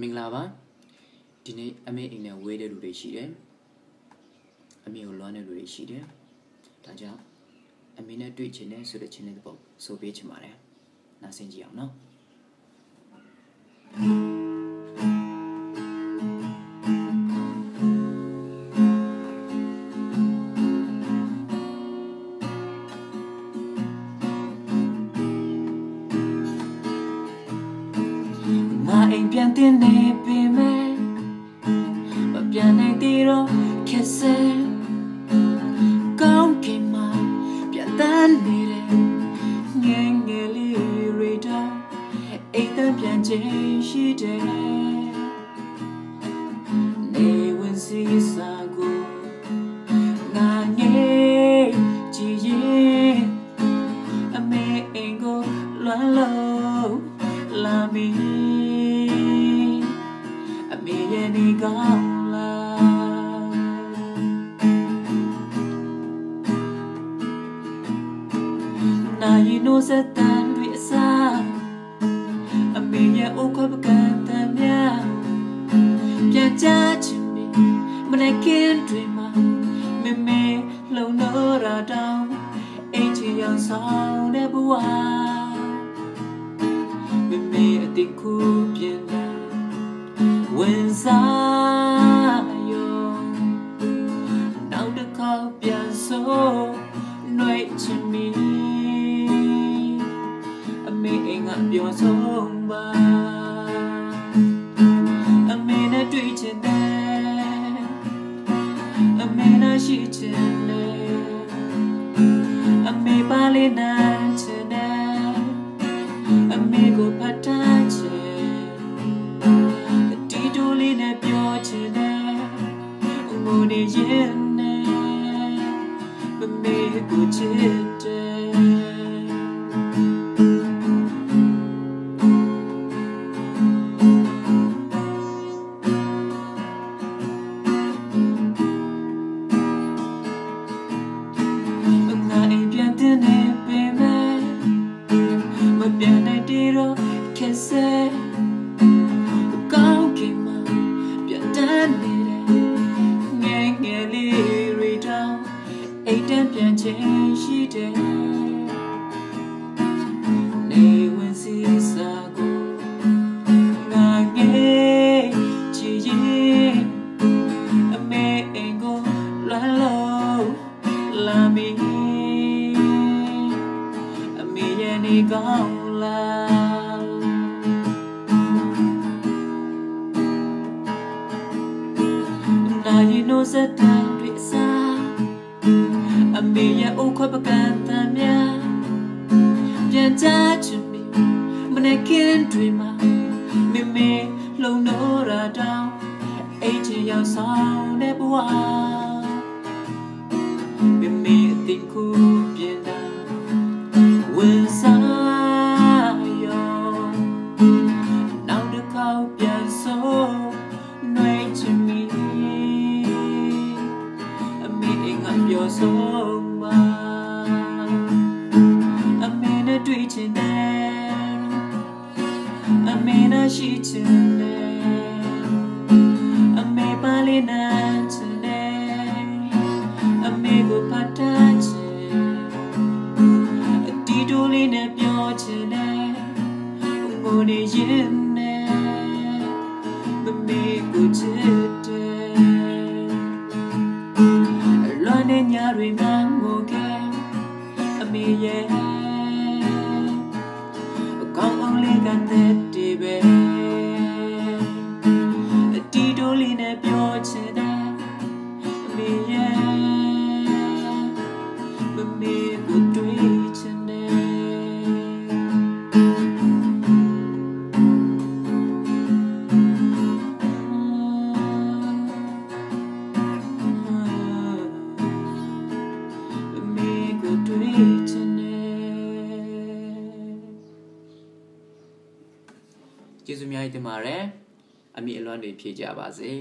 မင်္ဂလာပါဒီနေ့အမေအိမ်နဲ့ဝေးတဲ့လူတွေရှိတယ်အမေကိုလွမ်းတဲ့လူတွေရှိတယ်ဒါကြောင့်အမေနဲ့တွေ့ချင်တဲ့ဆိုတဲ့ချင်းတဲ့ပုံဆိုပေးချင်ပါတယ်နားဆင်ကြည့်အောင်နော် အိမ်ပြန်တင်နေပြီမဲ့မပြန်နိုင်သေးတော့ခက်စဲကောင်းကင်မှာပြန်တန်းနေတယ်ငယ်ငယ်လေးရေတာအိမ်တန်းပြန်ချိန်ရှိတယ်နေဝင်စီစာကို ရီနိုးစက်တန်တွေအစားအမေရဲ့အိုးခွက်ပကံတမ်းများပြန်ချချင်ပြီမနေ့ကင်းတွေမှာမမေလုံတော့တာတောင်းအိမ်ချီရောက်ဆောင်တဲ့ဘဝမမေအတိတ်ခုပြင်လာဝင် ပြောဆုံးပါအမေနဲ့တွေ့ချင်တယ်အမေနဲ့ရှိချင်တယ်အမေပါလေးနိုင်ချင်တယ်အမေကိုဖတ်ထားချင်ဒီတိုးလေးနဲ့ပြောချင်တယ်ငိုနေရင်နဲ့မမေကိုချစ်တယ် မီအမေရဲ့နေကောင်းလားနာရီနိုးစက်တန်တွေအစားအမေရဲ့အုတ်ခွက်ပကံတမ်းများပြန်ချချင်ပြီမနေ့ကင်းတွေမှာမမေလုံတော့တာတောင်းအိတ်ချင်ရောက်ဆောင်တဲ့ဘဝ ဆုံးပါအမေနဲ့တွေ့ချင်တယ်အမေနဲ့ရှိချင်တယ်အမေပါလေးနဲ့ချင်တယ်အမေကိုပတ်တတ်ချင်အတီတိုးလေးနဲ့ပြောချင်တယ်ငိုနေရင် မ်းတဲ့ညတွေမှာငိုခဲ့ ကျေးဇူးများတင်ပါတယ်အမိအလွမ်းတွေဖြည့်ကြပါစေ